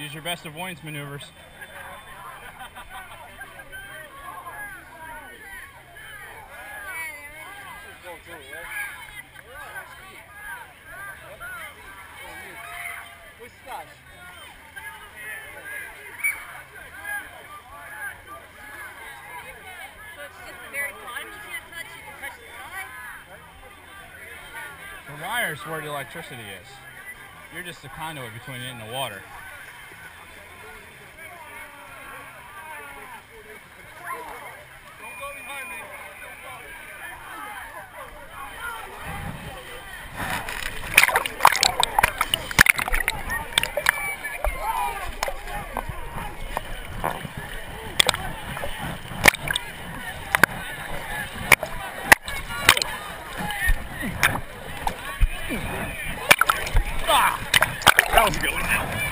use your best avoidance maneuvers. The wire's where the electricity is. You're just the conduit between it and the water. Ah! That was a good one.